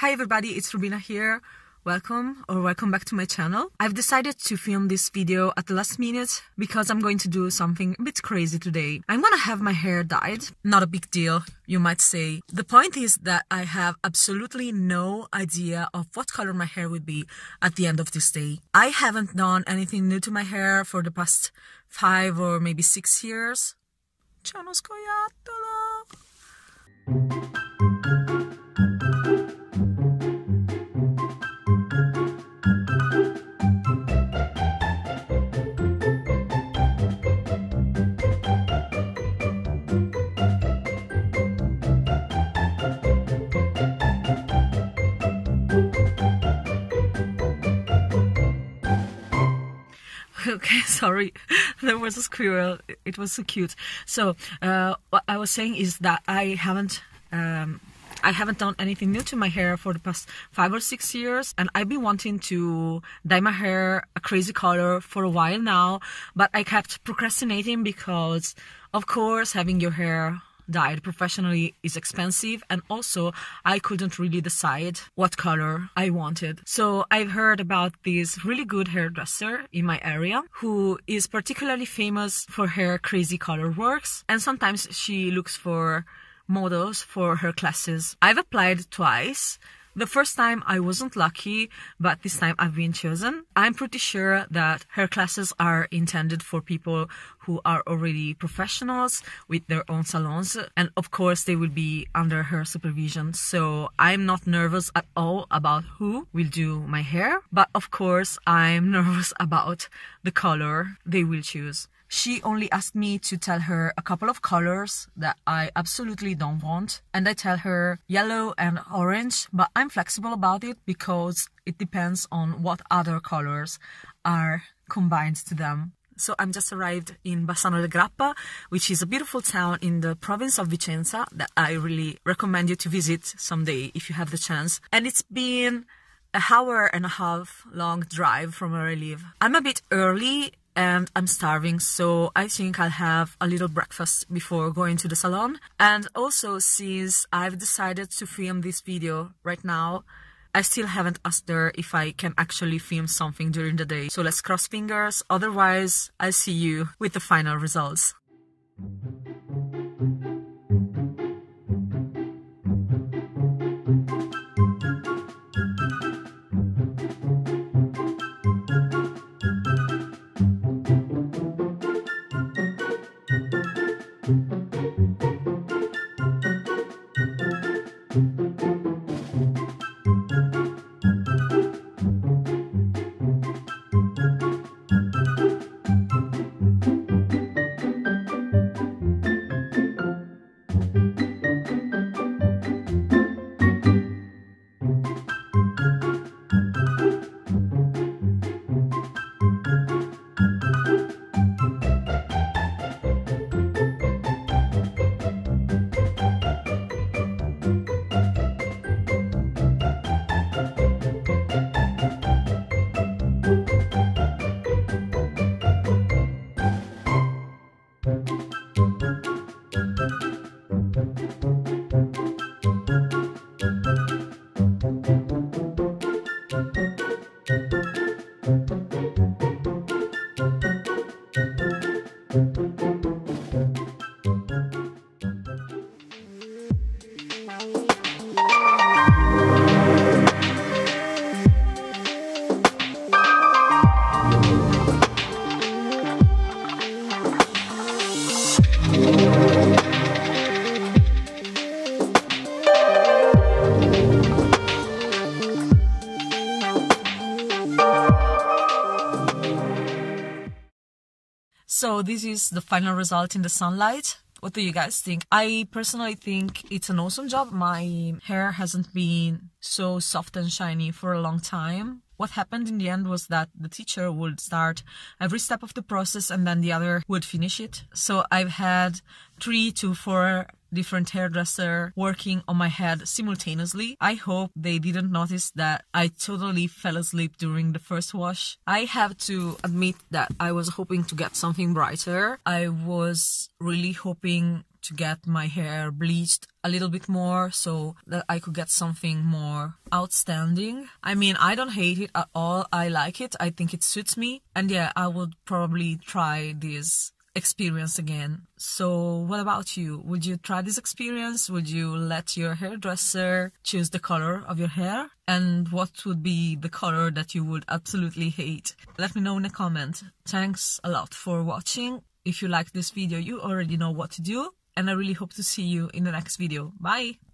Hi everybody, it's Rubina here. Welcome or welcome back to my channel. I've decided to film this video at the last minute because I'm going to do something a bit crazy today. I'm gonna have my hair dyed. Not a big deal, you might say. The point is that I have absolutely no idea of what color my hair would be at the end of this day. I haven't done anything new to my hair for the past five or maybe six years. Uno scoiattolo! okay sorry. There was a squirrel it was so cute. So uh, what i was saying is that i haven't um, I haven't done anything new to my hair for the past five or six years, and I've been wanting to dye my hair a crazy color for a while now, but I kept procrastinating because, of course, having your hair dyed professionally is expensive and also I couldn't really decide what color I wanted. So I've heard about this really good hairdresser in my area who is particularly famous for her crazy color works and sometimes she looks for models for her classes. I've applied twice the first time I wasn't lucky, but this time I've been chosen. I'm pretty sure that her classes are intended for people who are already professionals with their own salons, and of course, they will be under her supervision. So I'm not nervous at all about who will do my hair, but of course, I'm nervous about the color they will choose she only asked me to tell her a couple of colors that I absolutely don't want. And I tell her yellow and orange, but I'm flexible about it because it depends on what other colors are combined to them. So I'm just arrived in Bassano del Grappa, which is a beautiful town in the province of Vicenza that I really recommend you to visit someday if you have the chance. And it's been a hour and a half long drive from where I live. I'm a bit early and I'm starving, so I think I'll have a little breakfast before going to the salon. And also, since I've decided to film this video right now, I still haven't asked her if I can actually film something during the day. So let's cross fingers, otherwise I'll see you with the final results. So this is the final result in the sunlight. What do you guys think? I personally think it's an awesome job. My hair hasn't been so soft and shiny for a long time. What happened in the end was that the teacher would start every step of the process and then the other would finish it. So I've had three to four different hairdresser working on my head simultaneously. I hope they didn't notice that I totally fell asleep during the first wash. I have to admit that I was hoping to get something brighter. I was really hoping to get my hair bleached a little bit more so that I could get something more outstanding. I mean, I don't hate it at all. I like it. I think it suits me. And yeah, I would probably try this experience again. So, what about you? Would you try this experience? Would you let your hairdresser choose the color of your hair? And what would be the color that you would absolutely hate? Let me know in a comment. Thanks a lot for watching. If you like this video, you already know what to do. And I really hope to see you in the next video. Bye!